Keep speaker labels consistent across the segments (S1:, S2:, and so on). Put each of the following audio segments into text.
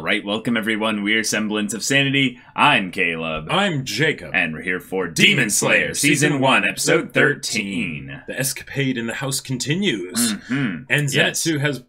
S1: All right, welcome everyone. We're Semblance of Sanity. I'm Caleb.
S2: I'm Jacob.
S1: and we're here for Demon Slayer, Season 1, Episode 13.
S2: The escapade in the house continues.
S1: Mhm.
S2: And
S1: Yes.
S2: Zetsu has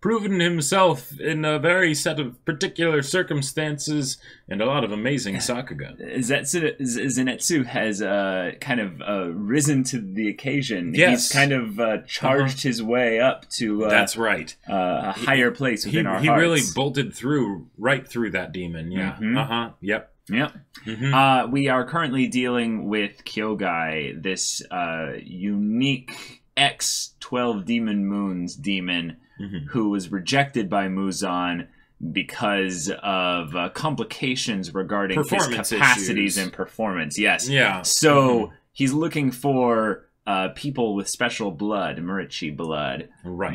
S2: proven himself in a very set of particular circumstances and a lot of amazing Sakuga.
S1: Zetsu, Z- Zenitsu has uh, kind of uh, risen to the occasion.
S2: Yes.
S1: He's kind of uh, charged his way up to uh,
S2: That's right.
S1: uh, a higher place
S2: He,
S1: our
S2: he
S1: hearts.
S2: really bolted through, right through that demon. Yeah.
S1: Mhm.
S2: Uh huh. Yep.
S1: Yep.
S2: Mhm.
S1: Uh, we are currently dealing with Kyogai, this uh, unique X 12 Demon Moons demon
S2: Mhm.
S1: who was rejected by Muzan because of uh, complications regarding his capacities
S2: issues.
S1: and performance. Yes.
S2: Yeah.
S1: So
S2: Mhm.
S1: he's looking for uh, people with special blood, Marechi blood,
S2: Right.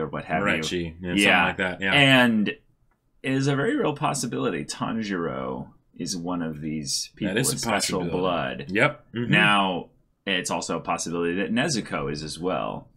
S1: Or what have you.
S2: Yeah,
S1: Yeah.
S2: Like that. Yeah.
S1: And it is a very real possibility Tanjiro is one of these people with special blood.
S2: yep. Mhm.
S1: Now, it's also a possibility that Nezuko is as well.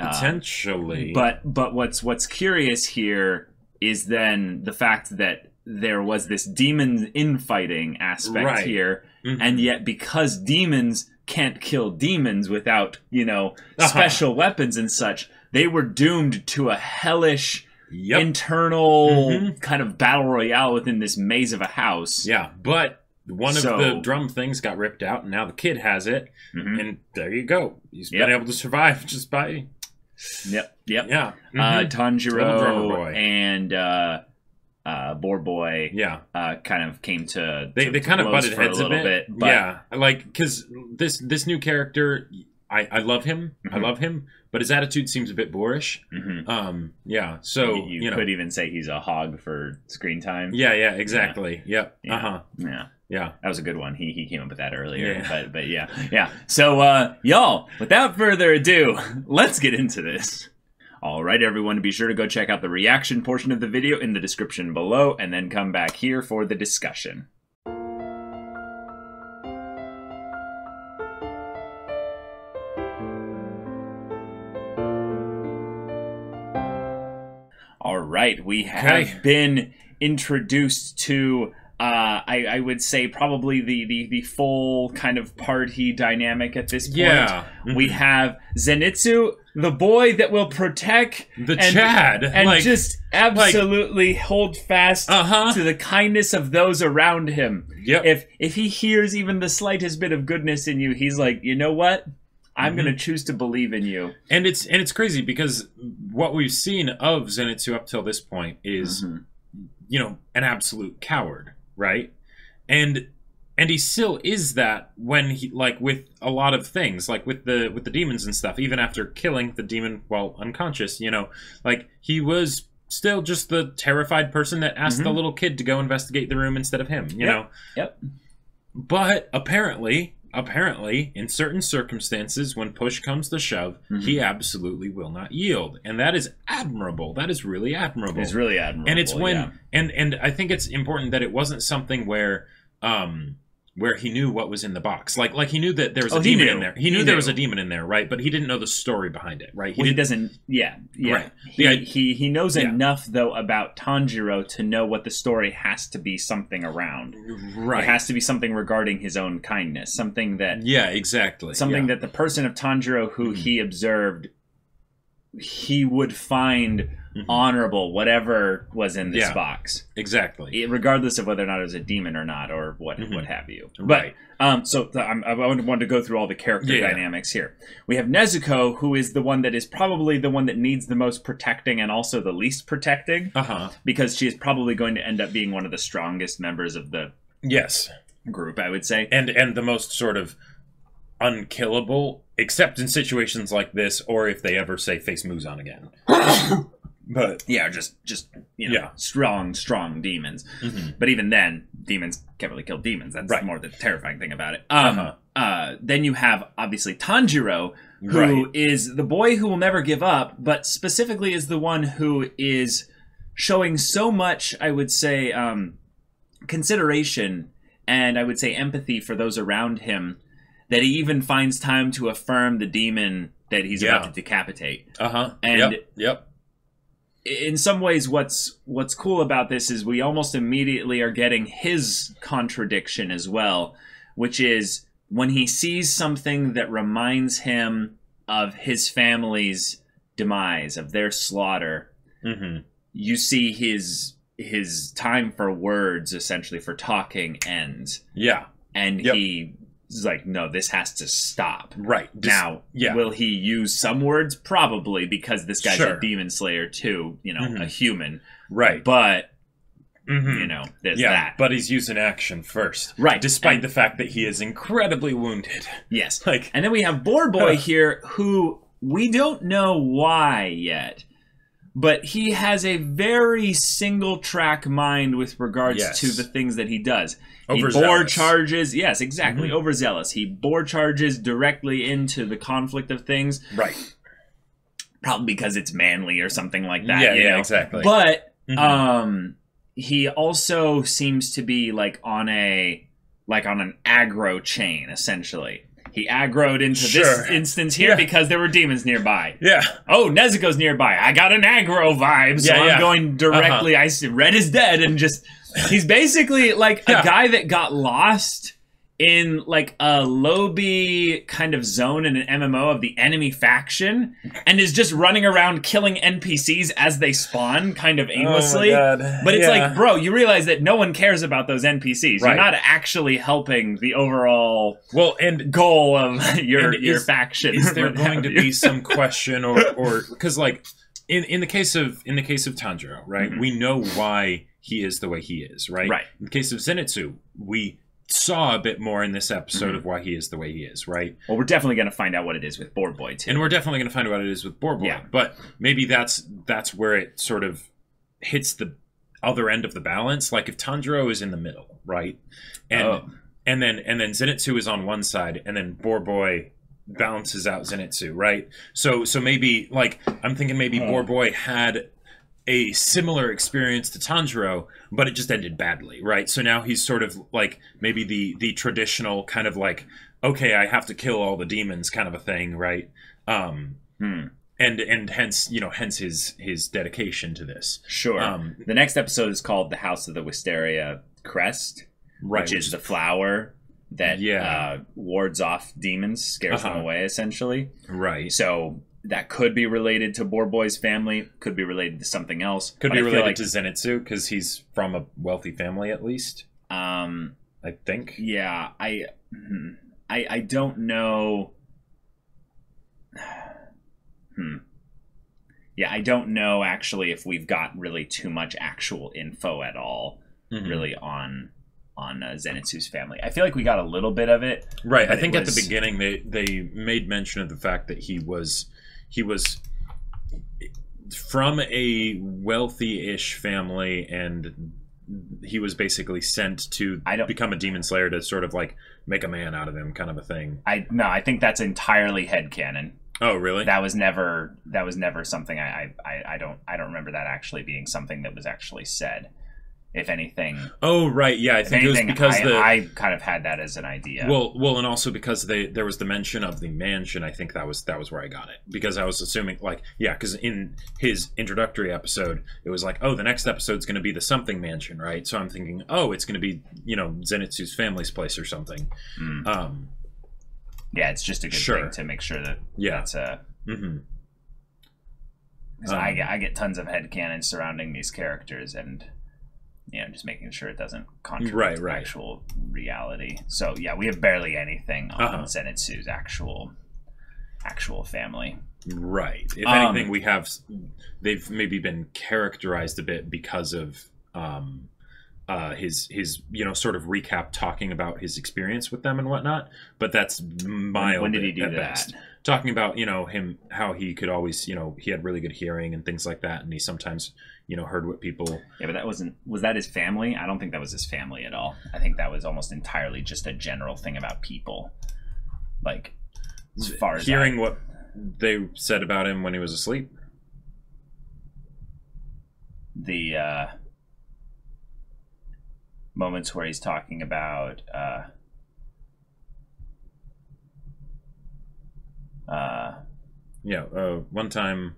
S1: Uh,
S2: Potentially.
S1: but but what's what's curious here is then the fact that there was this demon infighting aspect
S2: Right.
S1: here,
S2: Mhm.
S1: and yet because demons can't kill demons without you know
S2: Uh-huh.
S1: special weapons and such, they were doomed to a hellish
S2: Yep.
S1: internal
S2: Mhm.
S1: kind of battle royale within this maze of a house.
S2: Yeah, but one of the drum things got ripped out, and now the kid has it,
S1: Mhm.
S2: and there you go. He's
S1: Yep.
S2: been able to survive just by
S1: Yep. Yep.
S2: yeah,
S1: Uh,
S2: Mhm. Little drummer
S1: Tanjiro and uh, uh, Boar Boy
S2: yeah.
S1: uh, kind of came to
S2: They
S1: to
S2: they kind of butted heads
S1: a little
S2: bit.
S1: but
S2: yeah, like because this this new character, I I love him. I
S1: Mhm.
S2: love him, but his attitude seems a bit boorish.
S1: mhm.
S2: Um, yeah. So
S1: you,
S2: you,
S1: you
S2: know,
S1: could even say he's a hog for screen time.
S2: yeah, yeah, exactly. Yep.
S1: Yeah.
S2: Uh huh.
S1: Yeah.
S2: Yeah.
S1: That was a good one. He he came up with that earlier.
S2: Yeah.
S1: But but yeah. Yeah. So uh y'all, without further ado, let's get into this. All right, everyone, be sure to go check out the reaction portion of the video in the description below and then come back here for the discussion. All right, we have
S2: Okay.
S1: been introduced to, uh, I, I would say, probably the, the, the full kind of party dynamic at this point.
S2: Yeah.
S1: We
S2: Mhm.
S1: have Zenitsu, the boy that will protect
S2: the
S1: and-
S2: Chad
S1: and
S2: like
S1: just absolutely hold fast
S2: uh huh.
S1: to the kindness of those around him.
S2: Yep.
S1: If if he hears even the slightest bit of goodness in you, he's like, you know what? I'm
S2: Mhm.
S1: going to choose to believe in you.
S2: And it's and it's crazy because what we've seen of Zenitsu up till this point is,
S1: Mhm.
S2: you know, an absolute coward, right? And and he still is that when he like with a lot of things, like with the with the demons and stuff. Even after killing the demon while unconscious, you know, like he was still just the terrified person that asked the
S1: Mhm.
S2: little kid to go investigate the room instead of him. You
S1: Yep.
S2: know.
S1: Yep.
S2: But apparently, apparently, in certain circumstances, when push comes to shove,
S1: Mhm.
S2: he absolutely will not yield, and that is admirable. That is really admirable.
S1: It's really admirable.
S2: and it's when
S1: yeah.
S2: and and I think it's important that it wasn't something where um where he knew what was in the box. Like like he knew that there was a
S1: Oh, he
S2: demon
S1: knew.
S2: in there. He knew
S1: He
S2: there was a demon in there, right? But he didn't know the story behind it, right? He
S1: Well, he doesn't. Yeah, yeah.
S2: Right.
S1: He,
S2: Yeah.
S1: he he knows
S2: Yeah.
S1: enough though about Tanjiro to know what the story has to be something around.
S2: right.
S1: It has to be something regarding his own kindness, something that
S2: yeah, exactly.
S1: something
S2: yeah.
S1: that the person of Tanjiro who
S2: Mhm.
S1: he observed he would find
S2: Mhm.
S1: honorable whatever was in this
S2: Yeah.
S1: box
S2: exactly.
S1: it- regardless of whether or not it was a demon or not or what
S2: Mhm.
S1: what have you
S2: Right.
S1: but um so th- I'm, i wanted to go through all the character
S2: Yeah.
S1: dynamics here we have nezuko who is the one that is probably the one that needs the most protecting and also the least protecting
S2: Uh huh.
S1: because she is probably going to end up being one of the strongest members of the
S2: Yes.
S1: group i would say
S2: and and the most sort of unkillable, except in situations like this, or if they ever say face Muzan again. but
S1: yeah just just you know
S2: Yeah.
S1: strong strong demons
S2: Mhm.
S1: But even then, demons can't really kill demons. That's
S2: Right.
S1: more the terrifying thing about it. Um,
S2: Uh-huh.
S1: uh, then you have obviously Tanjiro, who is
S2: Right.
S1: the boy who will never give up, but specifically is the one who is showing so much, I would say, um, consideration and I would say empathy for those around him that he even finds time to affirm the demon that he's
S2: Yeah.
S1: about to decapitate.
S2: uh huh.
S1: And-
S2: yep. Yep.
S1: In some ways what's what's cool about this is we almost immediately are getting his contradiction as well which is when he sees something that reminds him of his family's demise of their slaughter
S2: hmm
S1: you see his his time for words essentially for talking ends
S2: Yeah.
S1: and
S2: Yep.
S1: he is like no this has to stop
S2: Right. Just-
S1: now,
S2: yeah.
S1: will he use some words? Probably, because this guy's
S2: Sure.
S1: a demon slayer too. You know,
S2: Mhm.
S1: a human.
S2: Right.
S1: But
S2: Mhm.
S1: you know, there's
S2: yeah.
S1: that.
S2: But he's using action first.
S1: right.
S2: Despite
S1: and-
S2: the fact that he is incredibly wounded.
S1: yes,
S2: Like.
S1: and then we have Boar Boy here, who we don't know why yet, but he has a very single track mind with regards
S2: Yes.
S1: to the things that he does.
S2: Overzealous.
S1: He bore charges, yes, exactly,
S2: Mhm.
S1: overzealous. He bore charges directly into the conflict of things,
S2: Right.
S1: probably because it's manly or something like that.
S2: yeah. Yeah.
S1: know?
S2: Exactly.
S1: But
S2: Mhm.
S1: um he also seems to be like on a like on an aggro chain essentially he aggroed into this instance here
S2: Yeah.
S1: because there were demons nearby
S2: yeah.
S1: oh nezuko's nearby i got an aggro vibe so
S2: Yeah,
S1: i'm
S2: yeah.
S1: going uh-huh. directly i see red is dead and just he's basically like a guy that got lost in like a lobby kind of zone in an MMO of the enemy faction and is just running around killing NPCs as they spawn kind of aimlessly.
S2: Oh.
S1: But it's
S2: Yeah.
S1: like, bro, you realize that no one cares about those NPCs.
S2: Right.
S1: You're not actually helping the overall
S2: well, and
S1: goal of your your
S2: is-
S1: faction.
S2: is there going to
S1: you.
S2: be some question or or because like in in the case of in the case of Tanjiro, right?
S1: Mhm.
S2: We know why he is the way he is, right?
S1: Right.
S2: In the case of Zenitsu, we saw a bit more in this episode
S1: Mhm.
S2: of why he is the way he is, right?
S1: Well, we're definitely going to find out what it is with Boar Boy too.
S2: And we're definitely going to find out what it is with Boar Boy.
S1: Yeah.
S2: But maybe that's that's where it sort of hits the other end of the balance. Like if Tanjiro is in the middle, right? And
S1: Oh.
S2: and then and then Zenitsu is on one side, and then Boar Boy balances out Zenitsu, right? So so maybe like I'm thinking maybe
S1: Huh.
S2: Boar Boy had a similar experience to Tanjiro, but it just ended badly, right? So now he's sort of like maybe the the traditional kind of like okay, I have to kill all the demons kind of a thing, right? Um
S1: Hmm.
S2: and and hence, you know, hence his his dedication to this.
S1: Sure.
S2: Um
S1: the next episode is called "The House of the Wisteria Crest,"
S2: right
S1: which is the flower that
S2: Yeah.
S1: uh, wards off demons, scares them
S2: Uh-huh.
S1: away, essentially.
S2: right.
S1: So that could be related to Boar Boy's family. Could be related to something else.
S2: Could be related
S1: like,
S2: to Zenitsu because he's from a wealthy family at least,
S1: Um.
S2: I think.
S1: Yeah. I. hmm, I. I don't know. Hmm. Yeah, I don't know actually if we've got really too much actual info at all,
S2: Mhm.
S1: really on on uh, Zenitsu's family. I feel like we got a little bit of it.
S2: Right. I think
S1: it
S2: at the beginning they they made mention of the fact that he was he was from a wealthy-ish family and he was basically sent to
S1: I don't-
S2: become a demon slayer to sort of like make a man out of him kind of a thing.
S1: I no, I think that's entirely headcanon.
S2: Oh, really?
S1: That was never that was never something I I I don't I don't remember that actually being something that was actually said. If anything,
S2: oh, right. Yeah, I think it was because
S1: I,
S2: the
S1: I kind of had that as an idea.
S2: Well, well, and also because they there was the mention of the mansion. I think that was that was where I got it because I was assuming like yeah, because in his introductory episode, it was like oh, the next episode's going to be the something mansion, right? So I'm thinking oh, it's going to be you know Zenitsu's family's place or something.
S1: Mm.
S2: Um,
S1: yeah, it's just a good
S2: Sure.
S1: thing to make sure that
S2: yeah.
S1: that's a.
S2: hmm
S1: 'cause I
S2: Um,
S1: get I get tons of headcanons surrounding these characters and. You know, just making sure it doesn't contradict
S2: Right, right.
S1: actual reality. So yeah, we have barely anything on
S2: Uh-huh.
S1: Zenitsu's actual actual family.
S2: Right. If
S1: Um,
S2: anything, we have they've maybe been characterized a bit because of um, uh, his his you know sort of recap talking about his experience with them and whatnot. But that's mild.
S1: when did he do
S2: at
S1: that?
S2: best. Talking about you know him how he could always you know he had really good hearing and things like that, and he sometimes you know heard what people.
S1: Yeah, but that wasn't. Was that his family? I don't think that was his family at all. I think that was almost entirely just a general thing about people. Like, as far as
S2: hearing
S1: I,
S2: what they said about him when he was asleep.
S1: the uh, moments where he's talking about. Uh, uh,
S2: Yeah, uh, one time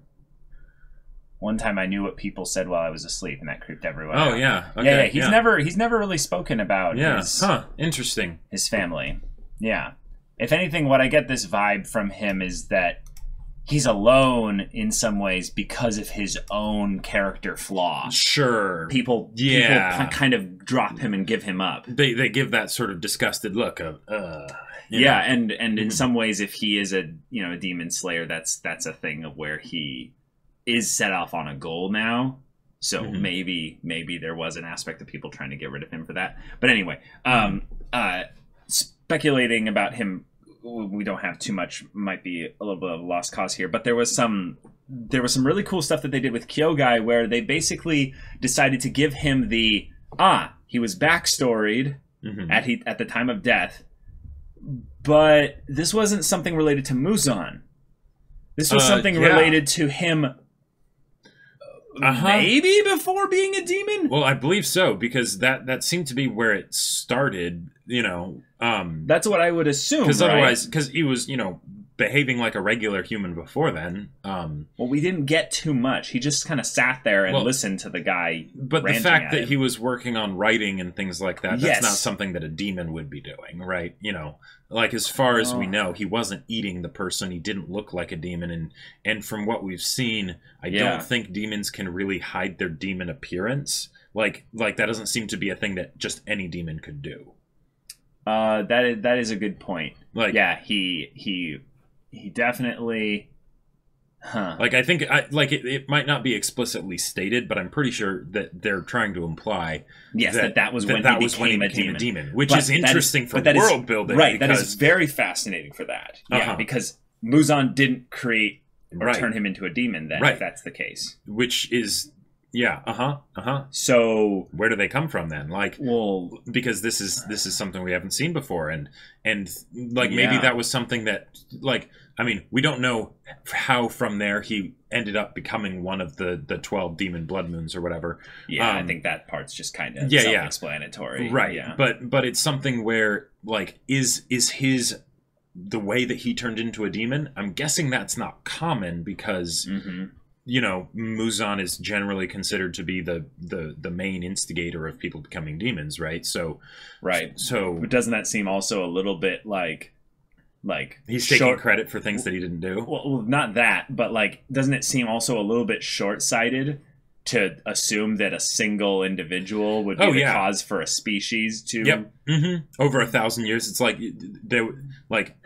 S1: One time I knew what people said while I was asleep, and that creeped everyone.
S2: Oh
S1: out.
S2: yeah. Okay.
S1: yeah, yeah. He's never he's never really spoken about
S2: Yeah.
S1: his
S2: Huh. Interesting.
S1: his family. Yeah. If anything, what I get this vibe from him is that he's alone in some ways because of his own character flaw.
S2: Sure.
S1: People,
S2: Yeah.
S1: people kind of drop him and give him up.
S2: They they give that sort of disgusted look of uh.
S1: Yeah,
S2: know.
S1: and and in
S2: Mhm.
S1: some ways, if he is a you know a demon slayer, that's that's a thing of where he is set off on a goal now. So
S2: Mhm.
S1: maybe maybe there was an aspect of people trying to get rid of him for that. But anyway, um, uh, speculating about him, we don't have too much. Might be a little bit of a lost cause here, but there was some. There was some really cool stuff that they did with Kyogai, where they basically decided to give him the ah he was backstoried
S2: Mhm.
S1: at he at the time of death, but this wasn't something related to Muzan. This was
S2: Uh,
S1: something
S2: yeah.
S1: related to him.
S2: Uh-huh.
S1: Maybe before being a demon.
S2: Well, I believe so because that that seemed to be where it started. You know, um,
S1: That's what I would assume.
S2: because otherwise, because he was you know behaving like a regular human before then. Um,
S1: well, we didn't get too much. He just kind of sat there and
S2: Well,
S1: listened to the guy.
S2: but the fact
S1: at
S2: that
S1: him.
S2: he was working on writing and things like that, that's
S1: Yes.
S2: not something that a demon would be doing, right? You know, like as far as we
S1: Oh.
S2: know, he wasn't eating the person. He didn't look like a demon, and and from what we've seen, I
S1: Yeah.
S2: don't think demons can really hide their demon appearance. Like like that doesn't seem to be a thing that just any demon could do.
S1: Uh, that is, that is a good point.
S2: Like
S1: yeah, he he he definitely. Huh.
S2: Like I think, I, like it, it might not be explicitly stated, but I'm pretty sure that they're trying to imply
S1: yes, that, that was
S2: that
S1: when
S2: that
S1: he
S2: was
S1: became,
S2: when he
S1: a,
S2: became
S1: demon.
S2: a demon, which
S1: But
S2: is
S1: is-
S2: interesting for
S1: that is-
S2: world building,
S1: Right, that is very fascinating for that. Yeah,
S2: Uh-huh.
S1: because Muzan didn't create or
S2: Right.
S1: turn him into a demon. Then,
S2: Right.
S1: if that's the case.
S2: which is yeah, uh huh, uh huh.
S1: So,
S2: Where do they come from then? Like
S1: well,
S2: because this is this is something we haven't seen before, and and like maybe
S1: Yeah.
S2: that was something that like I mean we don't know how from there he ended up becoming one of the the twelve demon blood moons or whatever.
S1: yeah, I
S2: Um,
S1: think that part's just kind of
S2: yeah, yeah.
S1: self-explanatory.
S2: right
S1: Yeah.
S2: but but it's something where like is is his the way that he turned into a demon i'm guessing that's not common because
S1: hmm
S2: you know muzan is generally considered to be the the the main instigator of people becoming demons right so
S1: Right.
S2: so
S1: But doesn't that seem also a little bit like, like
S2: he's taking
S1: short-
S2: credit for things that he didn't do
S1: Well, not that, but like, doesn't it seem also a little bit short-sighted to assume that a single individual would be
S2: Oh,
S1: the
S2: yeah.
S1: cause for a species to?
S2: Yep. hmm Over a thousand years, it's like they like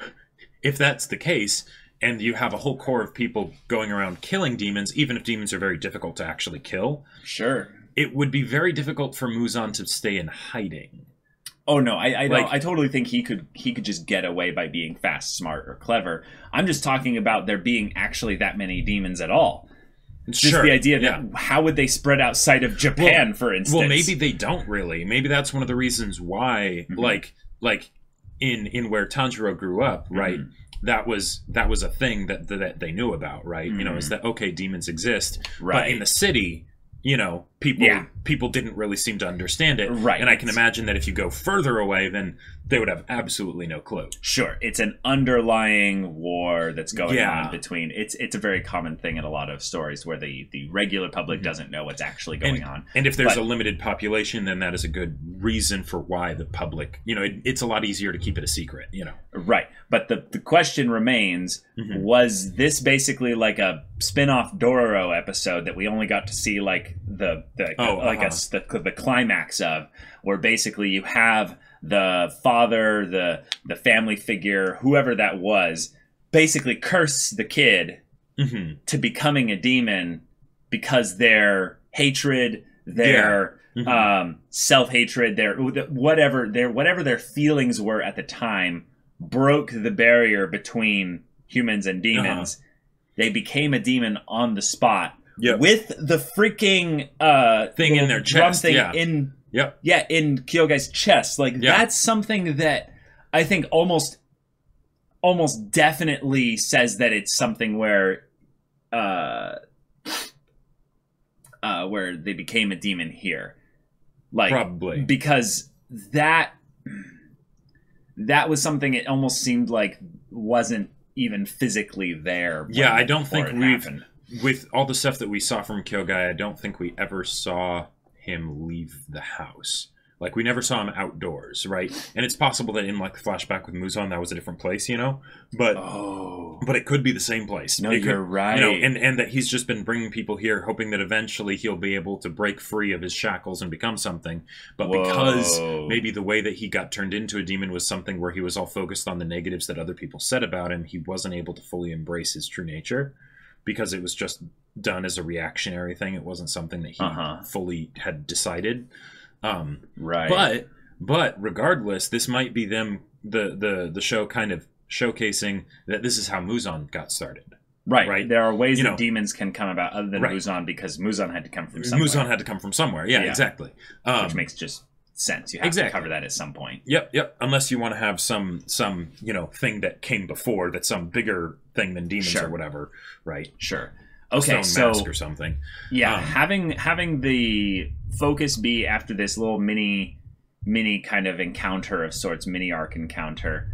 S2: if that's the case, and you have a whole corps of people going around killing demons, even if demons are very difficult to actually kill,
S1: Sure.
S2: it would be very difficult for Muzan to stay in hiding.
S1: Oh no, I I,
S2: Like-
S1: I totally think he could he could just get away by being fast, smart, or clever. I'm just talking about there being actually that many demons at all. Just
S2: sure.
S1: the idea that
S2: yeah.
S1: how would they spread outside of Japan, for instance?
S2: Well, maybe they don't really. Maybe that's one of the reasons why,
S1: Mhm.
S2: like, like in in where Tanjiro grew up, right?
S1: Mhm.
S2: That was that was a thing that that they knew about, right? You know, is
S1: Mhm.
S2: that okay? Demons exist,
S1: right
S2: but in the city, you know, people
S1: Yeah.
S2: people didn't really seem to understand it,
S1: Right.
S2: And I can imagine that if you go further away, then they would have absolutely no clue.
S1: Sure, it's an underlying war that's going
S2: Yeah.
S1: on between. It's it's a very common thing in a lot of stories where the the regular public
S2: Mhm.
S1: doesn't know what's actually going on.
S2: And if there's
S1: But-
S2: a limited population, then that is a good reason for why the public, you know, it, it's a lot easier to keep it a secret, you know.
S1: Right, but the the question remains:
S2: Mhm.
S1: Was this basically like a spin-off Dororo episode that we only got to see like the the
S2: Oh,
S1: like
S2: uh-huh.
S1: the, the climax of, where basically you have the father, the the family figure, whoever that was, basically curse the kid
S2: hmm
S1: to becoming a demon because their hatred, their
S2: Mhm.
S1: um, self hatred, their whatever their whatever their feelings were at the time broke the barrier between humans and demons. They became a demon on the spot
S2: Yep.
S1: with the freaking uh,
S2: Thing in their chest,
S1: thing
S2: yeah.
S1: in
S2: Yep.
S1: yeah in Kyogai's chest. Like
S2: Yeah.
S1: that's something that I think almost almost definitely says that it's something where uh uh where they became a demon here. Like
S2: Probably.
S1: because that that was something it almost seemed like wasn't even physically there.
S2: Yeah, I don't think we've-
S1: happened.
S2: With all the stuff that we saw from Kyogai, I don't think we ever saw him leave the house. Like we never saw him outdoors, right? And it's possible that in like the flashback with Muzan, that was a different place, you know. But
S1: Oh.
S2: but it could be the same place.
S1: No,
S2: It could-
S1: you're right.
S2: You know, and and that he's just been bringing people here, hoping that eventually he'll be able to break free of his shackles and become something. But because maybe the way that he got turned into a demon was something where he was all focused on the negatives that other people said about him, he wasn't able to fully embrace his true nature because it was just done as a reactionary thing. It wasn't something that he
S1: Uh-huh.
S2: fully had decided. Um,
S1: right.
S2: but but regardless, this might be them the the the show kind of showcasing that this is how Muzan got started.
S1: right.
S2: right.
S1: There are ways
S2: You
S1: that
S2: know.
S1: demons can come about other than
S2: Right.
S1: Muzan because Muzan had to come from somewhere.
S2: Muzan had to come from somewhere. Yeah,
S1: Yeah.
S2: exactly. Um,
S1: which makes just sense. You have
S2: Exactly.
S1: to cover that at some point.
S2: Yep, yep. Unless you want to have some some you know thing that came before that's some bigger thing than demons
S1: Sure.
S2: or whatever, right?
S1: Sure. Okay, so
S2: mask or something.
S1: yeah,
S2: um,
S1: having having the focus be after this little mini mini kind of encounter of sorts, mini arc encounter,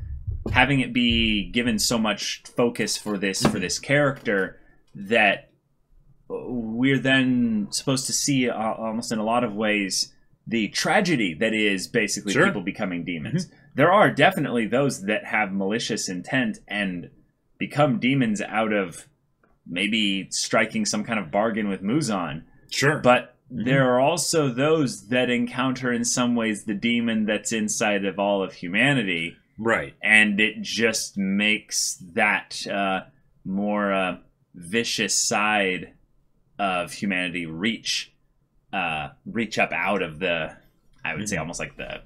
S1: having it be given so much focus for this for this character that we're then supposed to see uh, almost in a lot of ways the tragedy that is basically
S2: Sure.
S1: people becoming demons. There are definitely those that have malicious intent and become demons out of maybe striking some kind of bargain with Muzan.
S2: Sure,
S1: But
S2: Mhm.
S1: there are also those that encounter in some ways the demon that's inside of all of humanity
S2: right.
S1: and it just makes that uh, more uh, vicious side of humanity reach uh, reach up out of the I would say
S2: Mhm.
S1: almost like the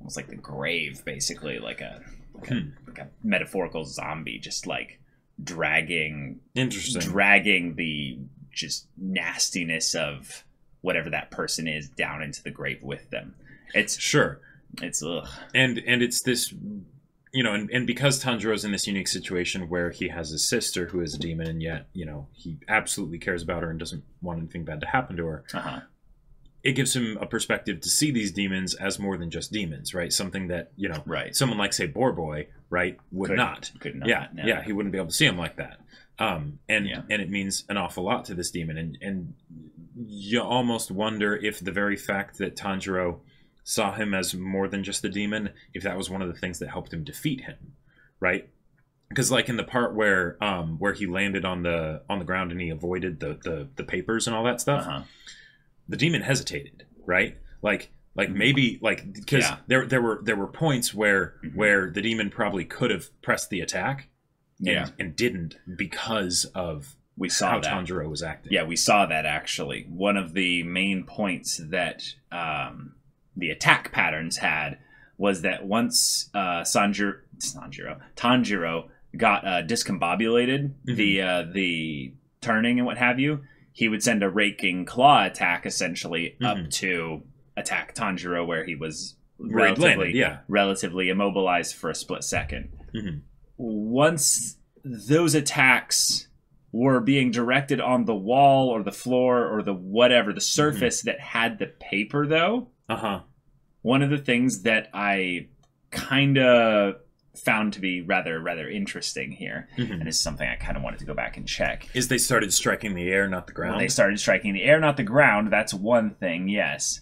S1: almost like the grave basically like a like,
S2: Hmm.
S1: a, like a metaphorical zombie just like dragging
S2: Interesting.
S1: dragging the just nastiness of whatever that person is down into the grave with them it's
S2: sure.
S1: it's ugh.
S2: and and it's this you know and, and because tanjiro's in this unique situation where he has a sister who is a demon and yet you know he absolutely cares about her and doesn't want anything bad to happen to her
S1: uh-huh.
S2: it gives him a perspective to see these demons as more than just demons right? Something that you know
S1: right.
S2: someone like say boar boy right would
S1: Could-
S2: not.
S1: could not
S2: yeah
S1: no.
S2: yeah he wouldn't be able to see him like that. Um and
S1: Yeah.
S2: and it means an awful lot to this demon. And and you almost wonder if the very fact that tanjiro saw him as more than just a demon if that was one of the things that helped him defeat him right because like in the part where um where he landed on the on the ground and he avoided the the, the papers and all that stuff
S1: uh-huh
S2: the demon hesitated, right? Like like maybe like because
S1: Yeah.
S2: there there were there were points where
S1: Mhm.
S2: where the demon probably could have pressed the attack and,
S1: Yeah.
S2: and didn't because of
S1: we saw
S2: how
S1: that
S2: Tanjiro was acting.
S1: yeah we saw that actually one of the main points that um, the attack patterns had was that once uh, Sanjiro, Sanjiro Tanjiro got uh, discombobulated
S2: Mhm.
S1: the uh, the turning and what have you he would send a raking claw attack essentially up
S2: Mhm.
S1: to attack Tanjiro where he was
S2: Where
S1: relatively
S2: landed, yeah.
S1: relatively immobilized for a split 2nd
S2: Mhm.
S1: Once those attacks were being directed on the wall or the floor or the whatever, the surface that had the paper, though,
S2: Uh huh.
S1: one of the things that I kind of found to be rather, rather interesting here, and this is something I kind of wanted to go back and check.
S2: Is they started striking the air, not the ground.
S1: they started striking the air, not the ground, that's one thing, yes.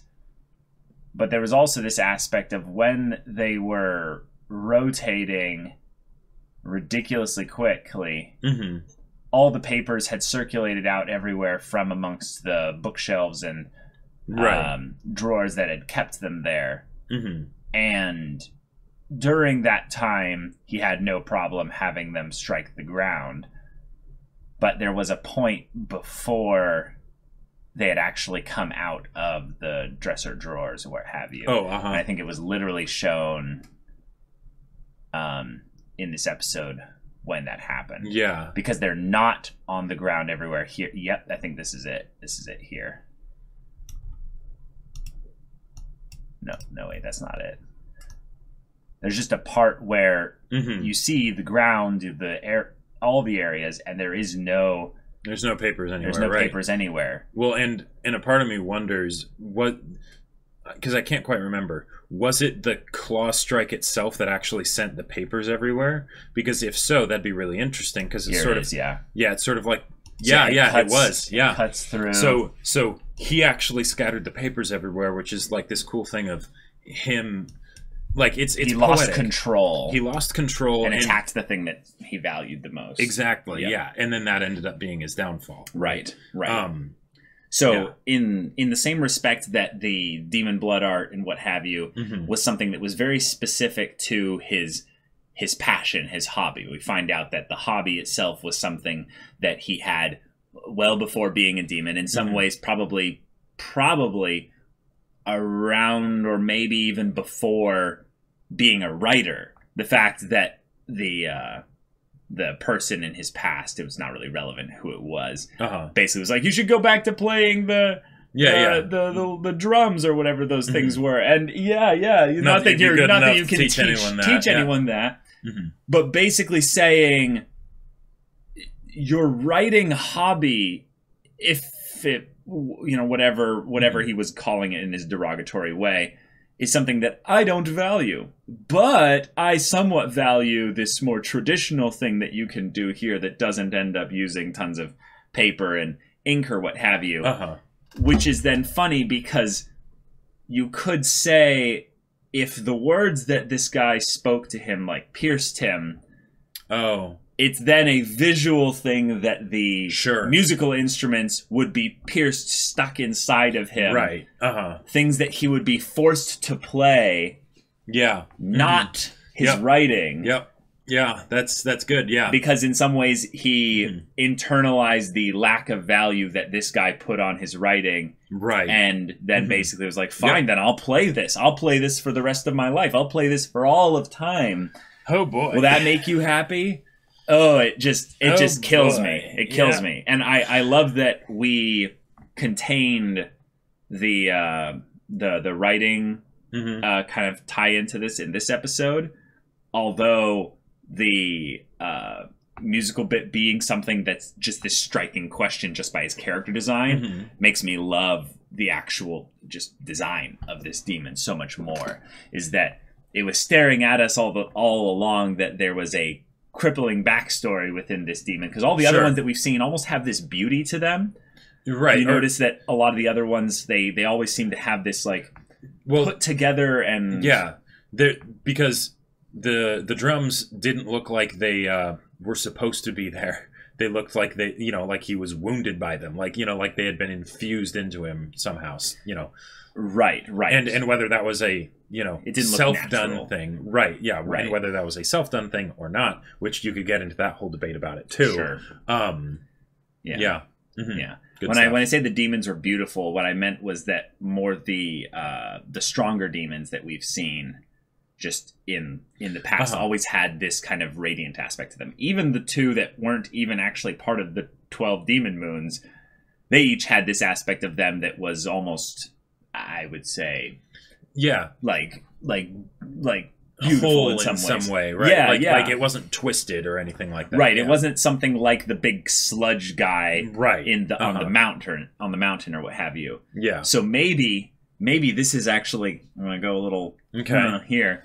S1: But there was also this aspect of when they were rotating ridiculously quickly,
S2: hmm
S1: all the papers had circulated out everywhere from amongst the bookshelves and
S2: Right.
S1: um, drawers that had kept them there.
S2: hmm
S1: And during that time, he had no problem having them strike the ground. But there was a point before they had actually come out of the dresser drawers or what have you.
S2: Oh, uh
S1: And I think it was literally shown um, in this episode when that happened
S2: Yeah.
S1: because they're not on the ground everywhere here. Yep, I think this is it. This is it here. No, no wait, that's not it. There's just a part where
S2: hmm
S1: you see the ground, the air, all the areas, and there is no,
S2: There's no papers anywhere.
S1: there's no
S2: right.
S1: papers anywhere.
S2: Well, and and a part of me wonders what because I can't quite remember. Was it the claw strike itself that actually sent the papers everywhere? Because if so, that'd be really interesting. Because it's
S1: Here
S2: sort
S1: it
S2: of
S1: yeah.
S2: yeah, it's sort of like Yeah,
S1: it
S2: yeah,
S1: cuts-
S2: it was. Yeah.
S1: cuts through.
S2: So so he actually scattered the papers everywhere, which is like this cool thing of him like it's it's
S1: he lost control
S2: He lost control
S1: and attacked the thing that he valued the most.
S2: Exactly,
S1: Yeah.
S2: yeah. And then that ended up being his downfall.
S1: Right. Right.
S2: Um
S1: so
S2: yeah.
S1: in in the same respect that the demon blood art and what have you
S2: mhm.
S1: was something that was very specific to his his passion, his hobby. We find out that the hobby itself was something that he had well before being a demon. In some
S2: Mhm.
S1: ways, probably probably around or maybe even before being a writer. The fact that the uh, the person in his past, it was not really relevant who it was.
S2: Uh-huh.
S1: Basically, was like you should go back to playing the
S2: Yeah,
S1: uh,
S2: yeah.
S1: the, the the drums or whatever those things were. And yeah, yeah, not,
S2: Not
S1: that
S2: you're
S1: you're not that you can
S2: teach
S1: teach,
S2: anyone that,
S1: teach
S2: yeah.
S1: anyone that,
S2: Mhm.
S1: but basically saying your writing hobby, if it you know whatever whatever he was calling it in his derogatory way. Is something that I don't value, but I somewhat value this more traditional thing that you can do here that doesn't end up using tons of paper and ink or what have you
S2: Uh-huh.
S1: which is then funny because you could say if the words that this guy spoke to him like pierced him
S2: Oh.
S1: It's then a visual thing that the
S2: Sure.
S1: musical instruments would be pierced stuck inside of him
S2: Right. Uh-huh.
S1: things that he would be forced to play
S2: Yeah.
S1: not his
S2: Yep.
S1: writing
S2: Yep. Yeah, that's that's good. Yeah.
S1: because in some ways he
S2: Mhm.
S1: internalized the lack of value that this guy put on his writing
S2: right.
S1: and then
S2: Mhm.
S1: basically was like fine then i'll play this i'll play this for the rest of my life i'll play this for all of time
S2: oh boy.
S1: will that make you happy oh it just it
S2: Oh,
S1: just kills
S2: boy.
S1: me it kills
S2: Yeah.
S1: me and i i love that we contained the uh the the writing
S2: Mhm.
S1: uh kind of tie into this in this episode although the uh musical bit being something that's just this striking question just by his character design
S2: Mhm.
S1: makes me love the actual just design of this demon so much more is that it was staring at us all the all along that there was a crippling backstory within this demon because all the other ones that we've seen almost have this beauty to them
S2: Right.
S1: you
S2: or-
S1: notice that a lot of the other ones they they always seem to have this like
S2: well,
S1: put together and
S2: Yeah, there because the the drums didn't look like they uh, were supposed to be there. They looked like they, you know, like he was wounded by them, like you know, like they had been infused into him somehow, you know.
S1: right right
S2: And and whether that was a you know
S1: It didn't
S2: self
S1: natural.
S2: done thing, right? Yeah,
S1: Right.
S2: And whether that was a self done thing or not, which you could get into that whole debate about it too.
S1: sure
S2: Um.
S1: yeah
S2: Yeah. Mhm.
S1: yeah
S2: Good
S1: when I
S2: stuff.
S1: when I say the demons are beautiful, what I meant was that more the uh, the stronger demons that we've seen just in in the past
S2: Uh-huh.
S1: always had this kind of radiant aspect to them. Even the two that weren't even actually part of the twelve demon moons, they each had this aspect of them that was almost, I would say,
S2: yeah,
S1: like like like beautiful
S2: whole
S1: in some
S2: way, right?
S1: Yeah,
S2: like,
S1: yeah.
S2: like it wasn't twisted or anything like that.
S1: right.
S2: yeah.
S1: It wasn't something like the big sludge guy
S2: right
S1: in the on the
S2: Uh-huh.
S1: mountain on the mountain or what have you.
S2: Yeah.
S1: So maybe maybe this is actually I'm gonna go a little
S2: Okay.
S1: uh, here.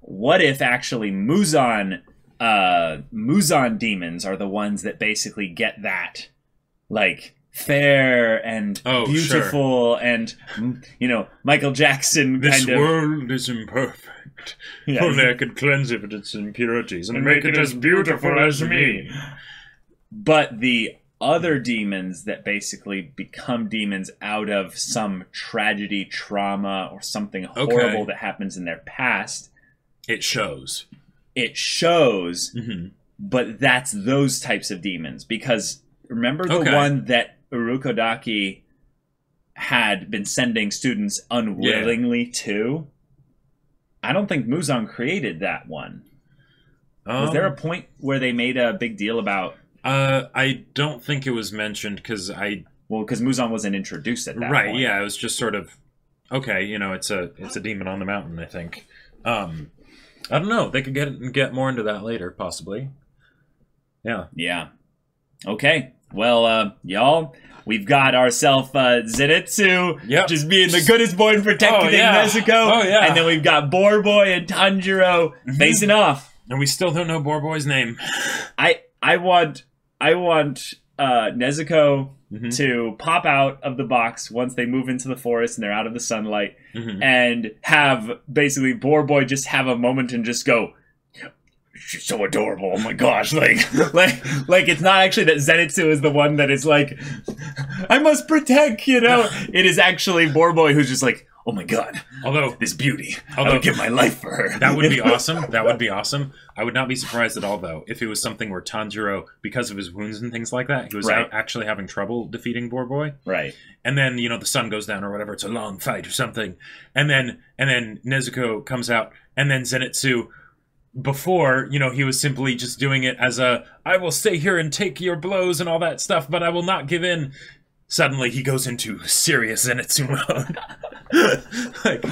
S1: What if actually Muzan uh Muzan demons are the ones that basically get that like fair and
S2: Oh,
S1: beautiful and mm, you know Michael Jackson
S2: This
S1: kind of
S2: world is imperfect.
S1: Yeah.
S2: Only I could cleanse it of its impurities and,
S1: And
S2: make it as beautiful as me.
S1: but the other demons that basically become demons out of some tragedy, trauma, or something horrible that happens in their past,
S2: It shows.
S1: it shows,
S2: Mm-hmm.
S1: but that's those types of demons. Because remember the
S2: Okay.
S1: one that Urokodaki had been sending students unwillingly to? I don't think Muzan created that one. Was
S2: Um,
S1: there a point where they made a big deal about
S2: Uh, I don't think it was mentioned because I.
S1: well, because Muzan wasn't introduced at that
S2: right.
S1: point.
S2: Yeah. It was just sort of. Okay. You know, it's a it's a demon on the mountain. I think. Um, I don't know. They could get get more into that later, possibly. Yeah.
S1: Yeah. Okay. Well, uh, y'all, we've got ourselves uh, Zenitsu
S2: Yep.
S1: just being the goodest boy and protecting
S2: Oh, yeah.
S1: Nezuko.
S2: Oh, yeah.
S1: And then we've got Boar Boy and Tanjiro
S2: Mhm.
S1: facing off.
S2: And we still don't know Boar Boy's name.
S1: I I want I want uh, Nezuko
S2: Mhm.
S1: to pop out of the box once they move into the forest and they're out of the sunlight,
S2: Mhm.
S1: and have basically Boar Boy just have a moment and just go. She's so adorable. Oh my gosh! Like, like, like it's not actually that Zenitsu is the one that is like, I must protect. You know, it is actually Boar Boy who's just like, oh my god,
S2: Although
S1: this beauty. I
S2: Although-
S1: would give my life for her.
S2: that would be awesome. That would be awesome. I would not be surprised at all, though, if it was something where Tanjiro, because of his wounds and things like that, he was
S1: Right.
S2: actually having trouble defeating Boar Boy.
S1: right.
S2: and then you know the sun goes down or whatever it's a long fight or something and then and then nezuko comes out and then zenitsu before you know he was simply just doing it as a i will stay here and take your blows and all that stuff but i will not give in suddenly he goes into serious zenitsu mode like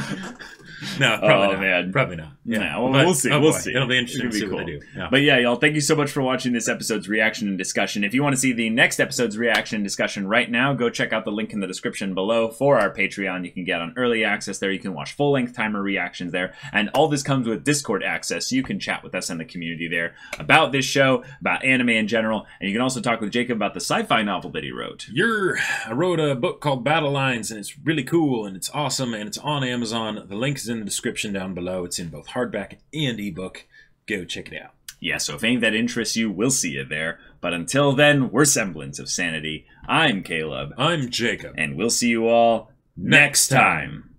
S2: no oh, probably
S1: Oh,
S2: not
S1: man.
S2: probably not
S1: Yeah, well,
S2: But-
S1: we'll see,
S2: oh
S1: we'll
S2: boy,
S1: see.
S2: it'll be interesting
S1: It
S2: to see
S1: be
S2: what they do yeah.
S1: But yeah, y'all, thank you so much for watching this episode's reaction and discussion. If you want to see the next episode's reaction and discussion right now, go check out the link in the description below for our Patreon. You can get on early access there. You can watch full length timer reactions there. And all this comes with Discord access, so you can chat with us in the community there about this show, about anime in general. And you can also talk with Jacob about the sci fi novel that he wrote.
S2: You're, I wrote a book called Battle Lines, and it's really cool, and it's awesome, and it's on Amazon. The link is in the description down below. It's in both hardback and ebook. Go check it out.
S1: Yeah, so if any of that interests you, we'll see you there. But until then, we're Semblance of Sanity. I'm Caleb,
S2: I'm Jacob.
S1: and we'll see you all next time.